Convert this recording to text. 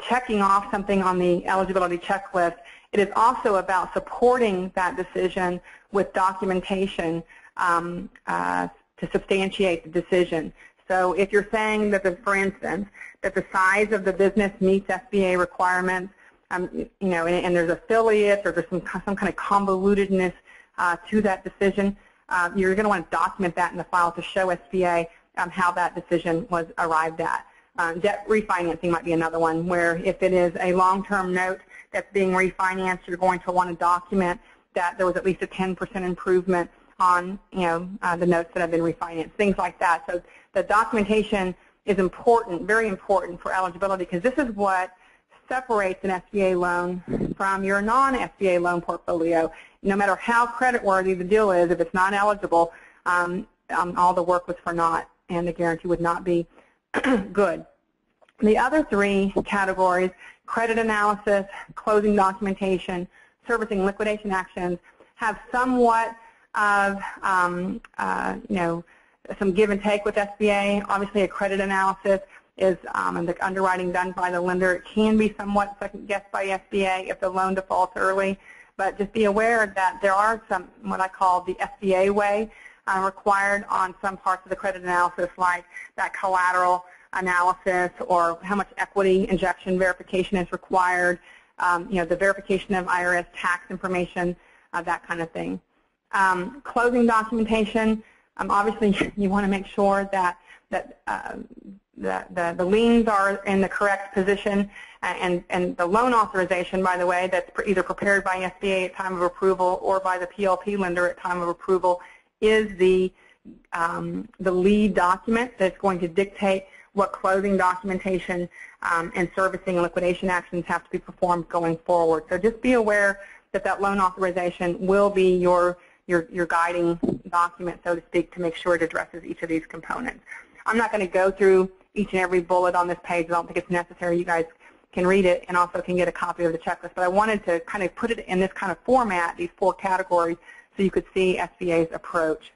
checking off something on the eligibility checklist, it is also about supporting that decision with documentation um, uh, to substantiate the decision. So if you're saying that, the, for instance, that the size of the business meets SBA requirements, um, you know, and, and, there's affiliates or there's some, some kind of convolutedness uh, to that decision, uh, you're going to want to document that in the file to show SBA um, how that decision was arrived at. Uh, debt refinancing might be another one where if it is a long-term note that's being refinanced, you're going to want to document that there was at least a 10% improvement on you know, uh, the notes that have been refinanced, things like that. So the documentation is important, very important for eligibility because this is what separates an SBA loan from your non-SBA loan portfolio. No matter how creditworthy the deal is, if it's not eligible, um, um, all the work was for naught and the guarantee would not be good. The other three categories, credit analysis, closing documentation, servicing liquidation actions, have somewhat of, um, uh, you know, some give and take with SBA. Obviously, a credit analysis is um, and the underwriting done by the lender. It can be somewhat second guessed by SBA if the loan defaults early. But just be aware that there are some what I call the SBA way uh, required on some parts of the credit analysis, like that collateral analysis or how much equity injection verification is required, um, you know, the verification of IRS tax information, uh, that kind of thing. Um, closing documentation, um, obviously you want to make sure that that uh, the, the, the liens are in the correct position and, and the loan authorization, by the way, that's either prepared by SBA at time of approval or by the PLP lender at time of approval is the, um, the lead document that's going to dictate what closing documentation um, and servicing and liquidation actions have to be performed going forward. So just be aware that that loan authorization will be your your, your guiding document, so to speak, to make sure it addresses each of these components. I'm not going to go through each and every bullet on this page. I don't think it's necessary. You guys can read it and also can get a copy of the checklist. But I wanted to kind of put it in this kind of format, these four categories, so you could see SBA's approach.